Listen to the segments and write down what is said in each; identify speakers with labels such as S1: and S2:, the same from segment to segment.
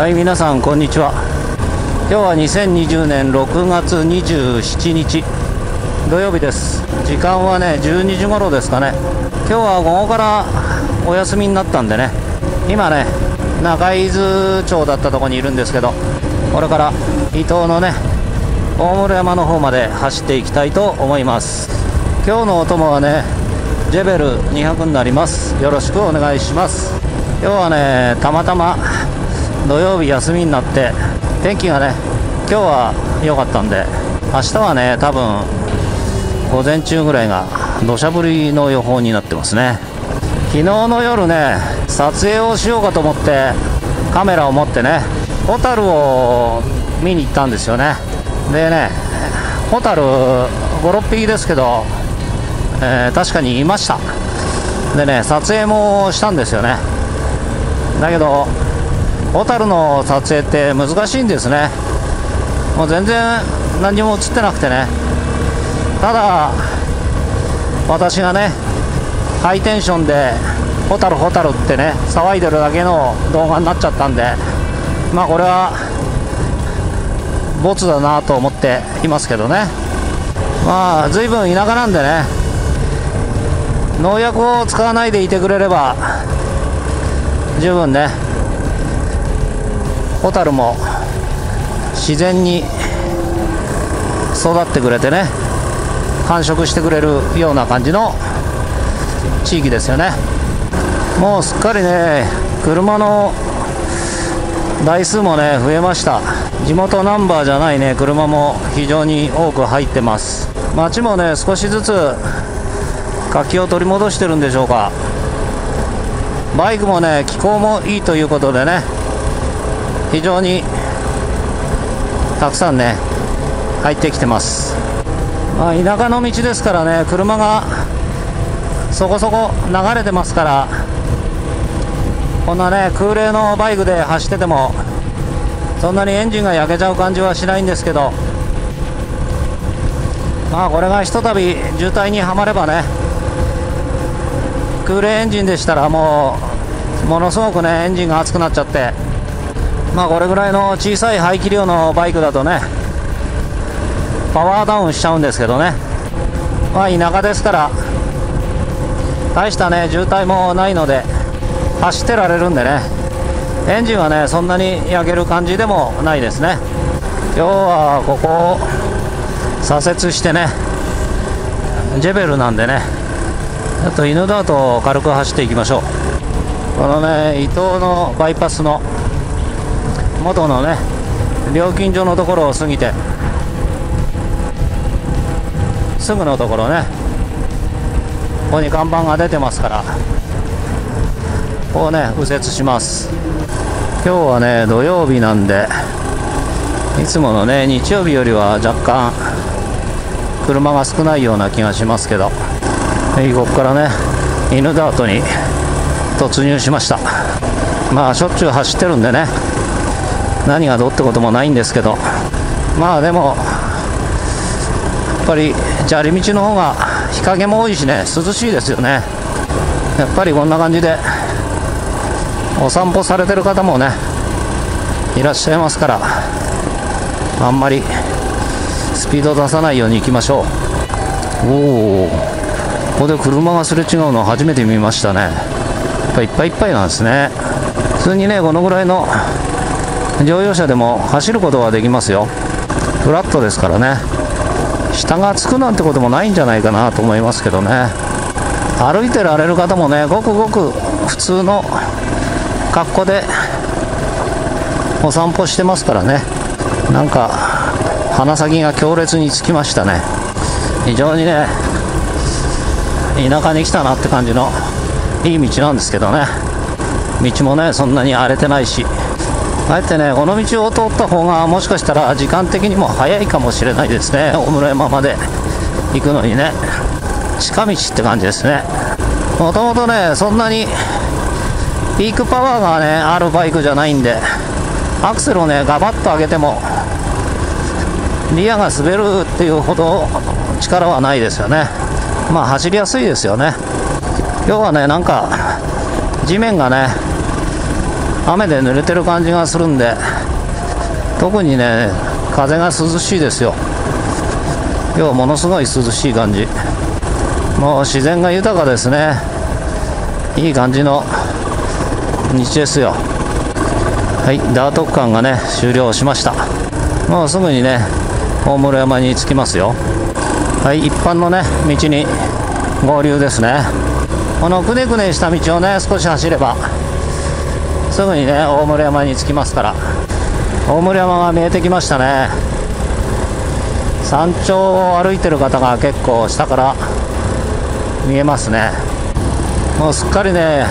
S1: はい皆さんこんにちは。今日は2020年6月27日土曜日です。時間はね12時頃ですかね。今日は午後からお休みになったんでね。今ね中伊豆町だったところにいるんですけどこれから伊東のね大室山の方まで走っていきたいと思います。今日のお供はねジェベル200になります。よろしくお願いします。今日はねたまたま土曜日休みになって天気がね今日は良かったんで明日はね多分午前中ぐらいが土砂降りの予報になってますね。昨日の夜ね撮影をしようかと思ってカメラを持ってねホタルを見に行ったんですよね。でねホタル56匹ですけど、えー、確かにいました。でね撮影もしたんですよね。だけど小樽の撮影って難しいんですね。もう全然何も映ってなくてね。ただ私がねハイテンションで「ホタルホタル」ってね騒いでるだけの動画になっちゃったんでまあこれはボツだなと思っていますけどね。まあ随分田舎なんでね農薬を使わないでいてくれれば十分ねホタルも自然に育ってくれてね繁殖してくれるような感じの地域ですよね。もうすっかりね車の台数もね増えました。地元ナンバーじゃないね車も非常に多く入ってます。街もね少しずつ活気を取り戻してるんでしょうか。バイクもね気候もいいということでね非常にたくさんね入ってきてます、まあ、田舎の道ですからね車がそこそこ流れてますからこんなね空冷のバイクで走っててもそんなにエンジンが焼けちゃう感じはしないんですけどまあこれがひとたび渋滞にはまればね空冷エンジンでしたらもうものすごくねエンジンが熱くなっちゃってまあこれぐらいの小さい排気量のバイクだとねパワーダウンしちゃうんですけどね。まあ田舎ですから大したね渋滞もないので走ってられるんでね。エンジンはねそんなに焼ける感じでもないですね。今日はここを左折してねジェベルなんでねちょっと犬だと軽く走っていきましょう。このね伊東のバイパスの元のね料金所のところを過ぎてすぐのところねここに看板が出てますからこうね右折します。今日はね土曜日なんでいつものね日曜日よりは若干車が少ないような気がしますけどここからね犬ダートに突入しました。まあしょっちゅう走ってるんでね何がどうってこともないんですけど。まあでもやっぱり砂利道の方が日陰も多いしね涼しいですよね。やっぱりこんな感じでお散歩されてる方もねいらっしゃいますからあんまりスピード出さないように行きましょう。おおここで車がすれ違うの初めて見ましたね。やっぱいっぱいいっぱいなんですね。普通にねこのぐらいの乗用車でも走ることはできますよ。フラットですからね。下がつくなんてこともないんじゃないかなと思いますけどね。歩いてられる方もねごくごく普通の格好でお散歩してますからね。なんか鼻先が強烈につきましたね。非常にね田舎に来たなって感じのいい道なんですけどね。道もねそんなに荒れてないし。あえてねこの道を通った方がもしかしたら時間的にも早いかもしれないですね。大室山まで行くのにね。近道って感じですね。もともとねそんなにピークパワーがねあるバイクじゃないんでアクセルをねガバッと上げてもリアが滑るっていうほど力はないですよね。まあ走りやすいですよね。今日はねなんか地面がね雨で濡れてる感じがするんで特にね風が涼しいですよ。今日ものすごい涼しい感じ。もう自然が豊かですね。いい感じの日ですよ。はいダート区間がね終了しました。もうすぐにね大室山に着きますよ。はい一般のね道に合流ですね。このくねくねした道をね少し走ればすぐにね大室山に着きますから。大室山が見えてきましたね。山頂を歩いてる方が結構下から見えますね。もうすっかりね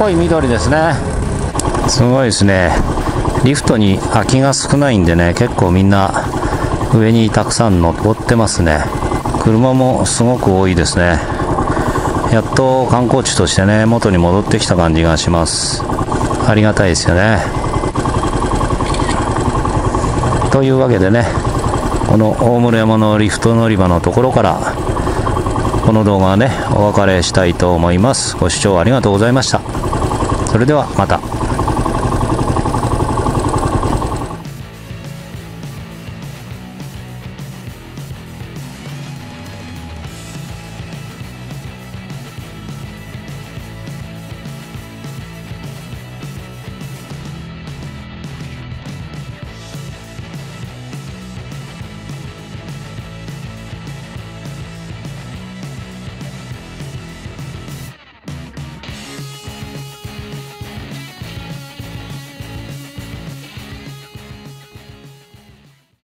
S1: 濃い緑ですね。すごいですね。リフトに空きが少ないんでね結構みんな上にたくさん登ってますね。車もすごく多いですね。やっと観光地としてね元に戻ってきた感じがします。ありがたいですよね。というわけでねこの大室山のリフト乗り場のところからこの動画はねお別れしたいと思います。ご視聴ありがとうございました。それではまた。